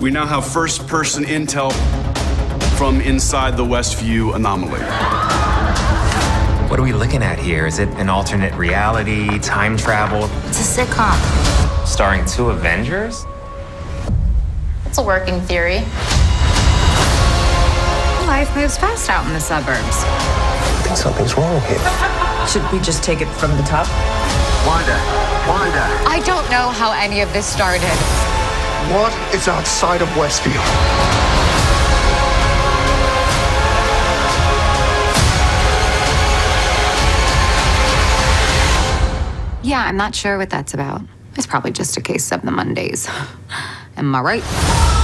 We now have first person intel from inside the Westview anomaly. What are we looking at here? Is it an alternate reality, time travel? It's a sitcom. Starring two Avengers? It's a working theory. Life moves fast out in the suburbs. I think something's wrong here. Should we just take it from the top? Wanda, Wanda, I don't know how any of this started. What is outside of Westview? Yeah, I'm not sure what that's about. It's probably just a case of the Mondays. Am I right?